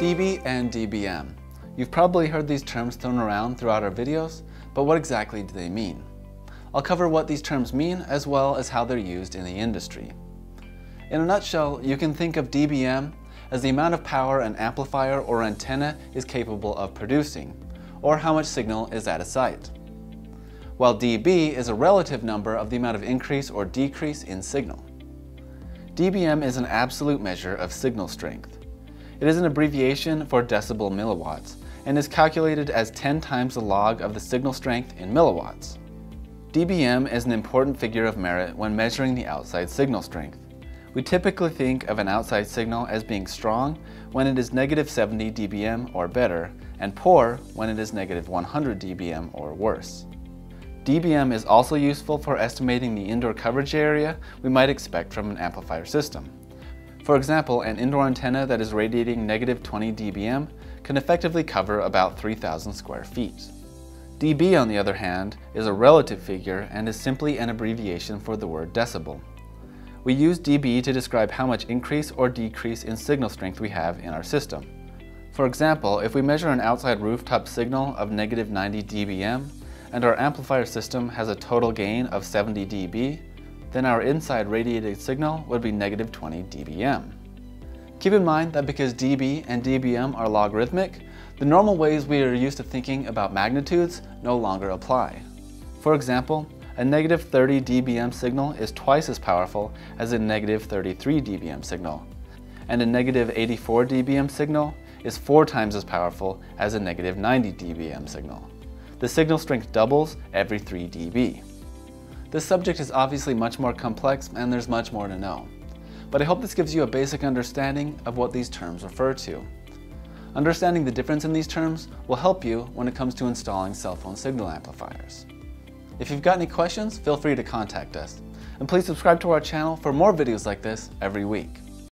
dB and dBm. You've probably heard these terms thrown around throughout our videos, but what exactly do they mean? I'll cover what these terms mean as well as how they're used in the industry. In a nutshell, you can think of dBm as the amount of power an amplifier or antenna is capable of producing, or how much signal is at a site. While dB is a relative number of the amount of increase or decrease in signal. dBm is an absolute measure of signal strength. It is an abbreviation for decibel milliwatts and is calculated as 10 times the log of the signal strength in milliwatts. dBm is an important figure of merit when measuring the outside signal strength. We typically think of an outside signal as being strong when it is negative 70 dBm or better, and poor when it is negative 100 dBm or worse. dBm is also useful for estimating the indoor coverage area we might expect from an amplifier system. For example, an indoor antenna that is radiating negative 20 dBm can effectively cover about 3,000 square feet. dB, on the other hand, is a relative figure and is simply an abbreviation for the word decibel. We use dB to describe how much increase or decrease in signal strength we have in our system. For example, if we measure an outside rooftop signal of negative 90 dBm and our amplifier system has a total gain of 70 dB, then our inside radiated signal would be negative 20 dBm. Keep in mind that because dB and dBm are logarithmic, the normal ways we are used to thinking about magnitudes no longer apply. For example, a negative 30 dBm signal is twice as powerful as a negative 33 dBm signal, and a negative 84 dBm signal is four times as powerful as a negative 90 dBm signal. The signal strength doubles every 3 dB. This subject is obviously much more complex and there's much more to know. But I hope this gives you a basic understanding of what these terms refer to. Understanding the difference in these terms will help you when it comes to installing cell phone signal amplifiers. If you've got any questions, feel free to contact us. And please subscribe to our channel for more videos like this every week.